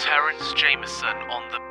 Terence Jameson on the